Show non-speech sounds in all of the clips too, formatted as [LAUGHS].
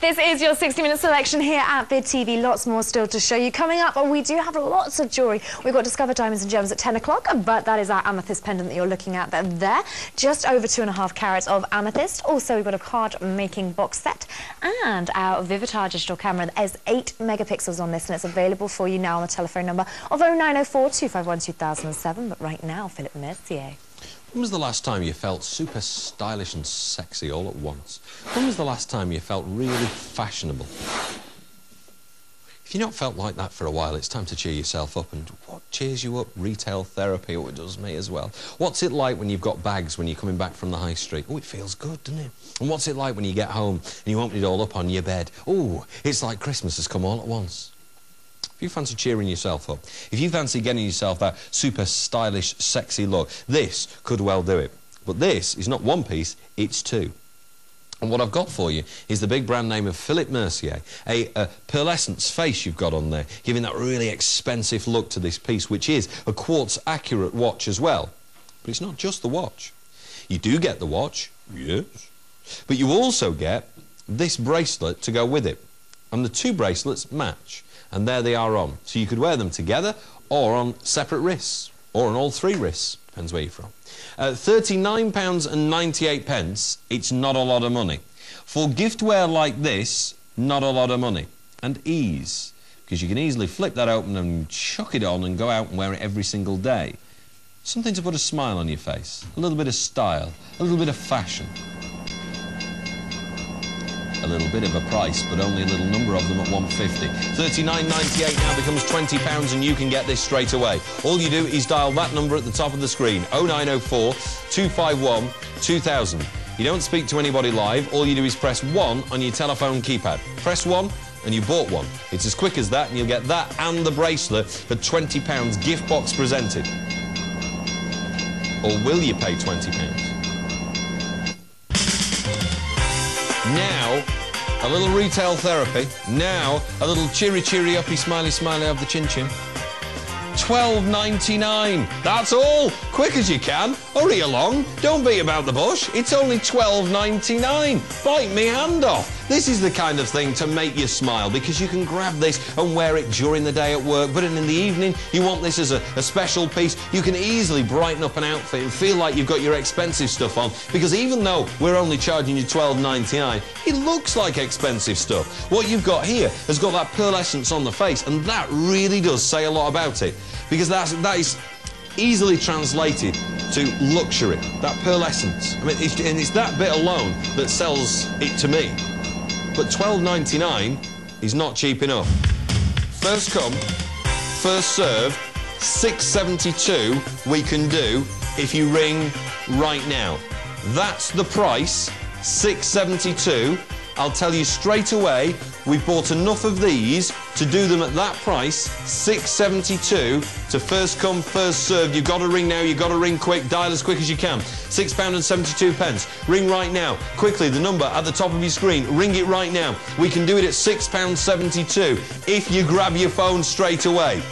This is your 60 minute selection here at Bid TV. Lots more still to show you. Coming up, we do have lots of jewellery. We've got Discover Diamonds and Gems at 10 o'clock, but that is our amethyst pendant that you're looking at there. Just over two and a half carats of amethyst. Also, we've got a card making box set and our Vivitar digital camera. There's 8 megapixels on this and it's available for you now on the telephone number of 0904 251 2007. But right now, Philip Mercier. When was the last time you felt super stylish and sexy all at once? When was the last time you felt really fashionable? If you've not felt like that for a while, it's time to cheer yourself up. And what cheers you up? Retail therapy, oh, it does me as well. What's it like when you've got bags when you're coming back from the high street? Oh, it feels good, doesn't it? And what's it like when you get home and you open it all up on your bed? Oh, it's like Christmas has come all at once. If you fancy cheering yourself up, if you fancy getting yourself that super stylish, sexy look, this could well do it. But this is not one piece, it's two. And what I've got for you is the big brand name of Philip Mercier, a, a pearlescence face you've got on there, giving that really expensive look to this piece, which is a quartz accurate watch as well. But it's not just the watch. You do get the watch, yes, but you also get this bracelet to go with it. And the two bracelets match and there they are on. So you could wear them together or on separate wrists or on all three wrists, depends where you're from. Uh, £39.98, pence, it's not a lot of money. For giftware like this, not a lot of money. And ease, because you can easily flip that open and chuck it on and go out and wear it every single day. Something to put a smile on your face, a little bit of style, a little bit of fashion a little bit of a price, but only a little number of them at 150. 39.98 now becomes 20 pounds, and you can get this straight away. All you do is dial that number at the top of the screen, 0904 251 2000. You don't speak to anybody live. All you do is press 1 on your telephone keypad. Press 1 and you bought one. It's as quick as that, and you'll get that and the bracelet for £20 gift box presented. Or will you pay £20? Now, a little retail therapy. Now, a little cheery, cheery, uppy, smiley, smiley of the chin chin. 12.99. That's all. Quick as you can. Hurry along. Don't beat about the bush. It's only 12.99. Bite me hand off. This is the kind of thing to make you smile because you can grab this and wear it during the day at work, but in the evening you want this as a, a special piece. You can easily brighten up an outfit and feel like you've got your expensive stuff on because even though we're only charging you $12.99, it looks like expensive stuff. What you've got here has got that pearlescence on the face and that really does say a lot about it because that's, that is easily translated to luxury, that pearlescence. I mean, it's, and it's that bit alone that sells it to me. But 12.99 is not cheap enough. First come, first serve, 672 we can do if you ring right now. That's the price, 672. I'll tell you straight away, we've bought enough of these to do them at that price, 672 to first come, first served. You've got to ring now, you've got to ring quick, dial as quick as you can. £6.72. pence. Ring right now. Quickly, the number at the top of your screen, ring it right now. We can do it at £6.72 if you grab your phone straight away.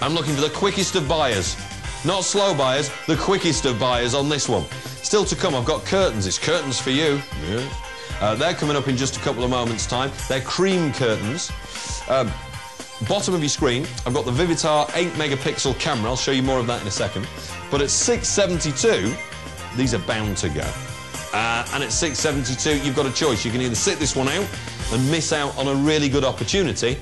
I'm looking for the quickest of buyers. Not slow buyers, the quickest of buyers on this one. Still to come, I've got curtains. It's curtains for you. Yeah. Uh, they're coming up in just a couple of moments' time. They're cream curtains. Um, bottom of your screen, I've got the Vivitar 8 megapixel camera. I'll show you more of that in a second. But at 672, these are bound to go. Uh, and at 672, you've got a choice. You can either sit this one out and miss out on a really good opportunity,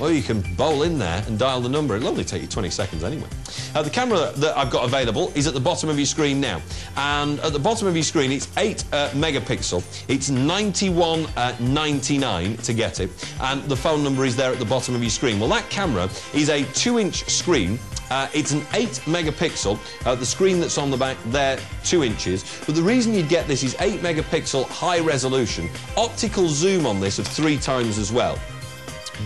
or you can bowl in there and dial the number. It'll only take you 20 seconds anyway. Uh, the camera that I've got available is at the bottom of your screen now. And at the bottom of your screen, it's 8 uh, megapixel. It's 91.99 uh, to get it. And the phone number is there at the bottom of your screen. Well, that camera is a 2-inch screen uh, it's an 8 megapixel. Uh, the screen that's on the back there, 2 inches. But the reason you'd get this is 8 megapixel high resolution. Optical zoom on this of 3 times as well.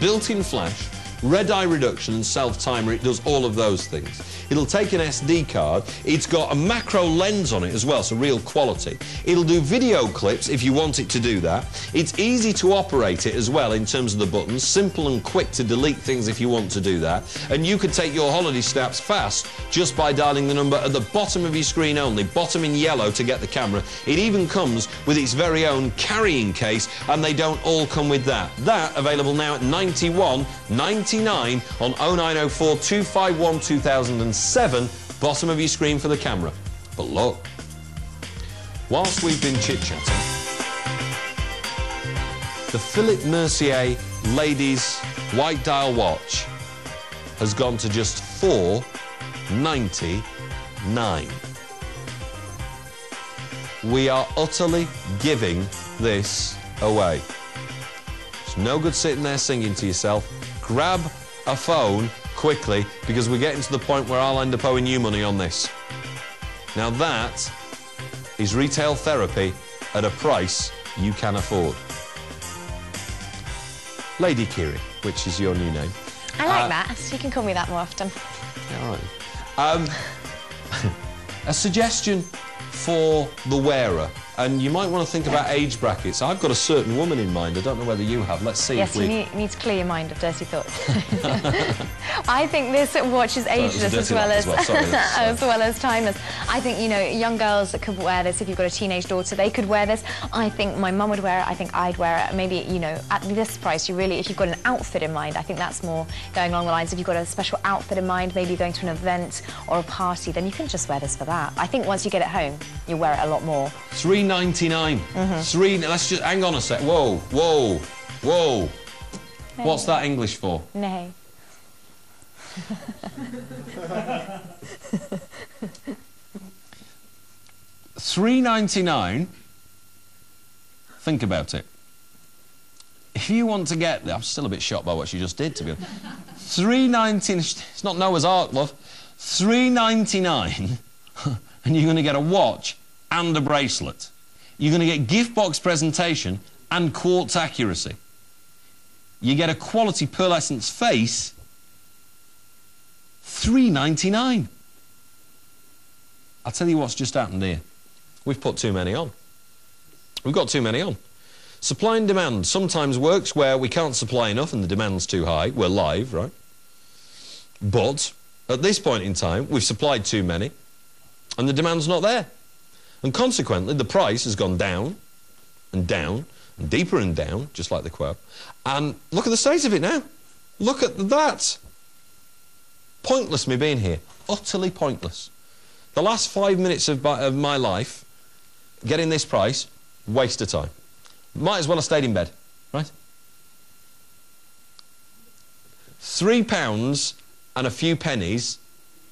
Built-in flash, red eye reduction and self-timer. It does all of those things. It'll take an SD card. It's got a macro lens on it as well, so real quality. It'll do video clips if you want it to do that. It's easy to operate it as well in terms of the buttons. Simple and quick to delete things if you want to do that. And you can take your holiday snaps fast just by dialing the number at the bottom of your screen only, bottom in yellow to get the camera. It even comes with its very own carrying case, and they don't all come with that. That available now at 91.99 on 0904 251 2007, bottom of your screen for the camera. But look, whilst we've been chit-chatting, the Philip Mercier ladies white dial watch has gone to just 4.99. We are utterly giving this away. It's no good sitting there singing to yourself. Grab a phone quickly because we're getting to the point where I'll end up owing you money on this. Now that is retail therapy at a price you can afford. Lady Kiri, which is your new name. I like Uh, that. You can call me that more often. Yeah, all right. Um, [LAUGHS] a suggestion for the wearer, and you might want to think about age brackets. I've got a certain woman in mind. I don't know whether you have. Let's see Yes, if we. you need, need to clear your mind of dirty thoughts. [LAUGHS] I think this watch is ageless as well as, as well. [LAUGHS] Sorry, as well as timeless. I think you know young girls could wear this. If you've got a teenage daughter, they could wear this. I think my mum would wear it. I think I'd wear it. Maybe you know at this price, you really, if you've got an outfit in mind, I think that's more going along the lines. If you've got a special outfit in mind, maybe going to an event or a party, then you can just wear this for that. I think once you get it home, you wear it a lot more. Three ninety nine. Mm-hmm. Three. Let's just hang on a sec. Whoa, whoa, whoa. What's that English for? Nay. Three ninety nine. Think about it. If you want to get, I'm still a bit shocked by what she just did. To be honest, three ninety. It's not Noah's Ark, love. Three ninety nine, [LAUGHS] and you're going to get a watch and a bracelet. You're going to get gift box presentation and quartz accuracy. You get a quality pearlescence face. Three ninety nine. I'll tell you what's just happened here. We've put too many on. We've got too many on. Supply and demand sometimes works where we can't supply enough and the demand's too high. We're live, right? But at this point in time, we've supplied too many and the demand's not there. And consequently, the price has gone down and down and deeper and down, just like the Quo. And look at the state of it now. Look at that. Pointless me being here. Utterly pointless. The last five minutes of my, of my life, getting this price, waste of time. Might as well have stayed in bed, right? Three pounds and a few pennies.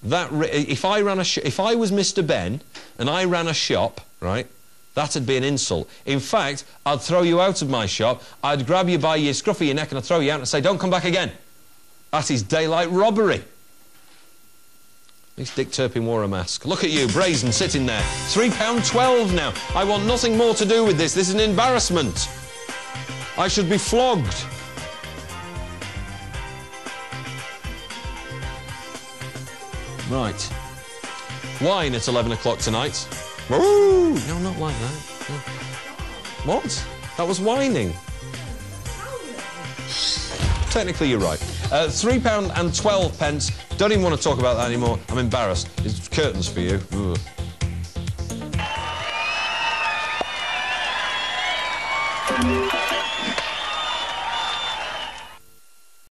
That if I ran a if I was Mr. Benn and I ran a shop, right? That'd be an insult. In fact, I'd throw you out of my shop. I'd grab you by your scruff of your neck and I'd throw you out and say, "Don't come back again." That is daylight robbery. At least Dick Turpin wore a mask. Look at you, brazen, [LAUGHS] sitting there. £3.12 now. I want nothing more to do with this. This is an embarrassment. I should be flogged. Right. Wine at 11 o'clock tonight. Ooh! No, not like that. No. What? That was whining. Technically, you're right. Uh, three pound and twelve pence. Don't even want to talk about that anymore. I'm embarrassed. It's curtains for you. Ugh.